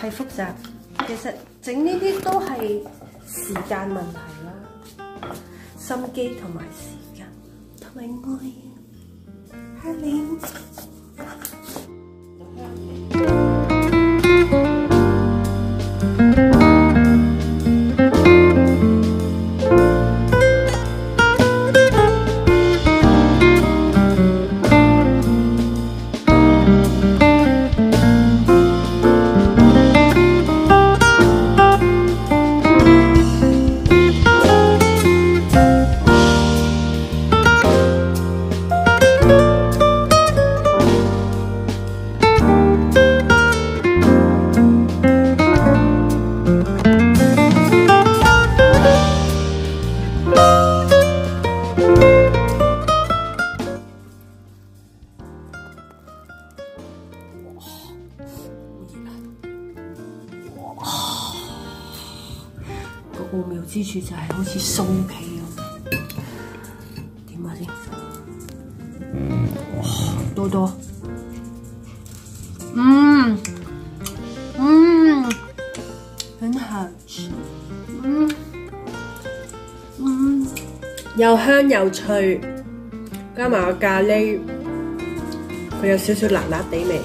係複雜。其實整呢啲都係時間問題啦，心機同埋時間同埋愛。Hello。奧妙之處就係好似酥皮咁，點啊先？多多，嗯。嗯，很好吃，嗯。嗯，又香又脆，加埋個咖喱，佢有少少辣辣地味。